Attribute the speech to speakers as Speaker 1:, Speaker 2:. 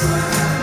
Speaker 1: smile.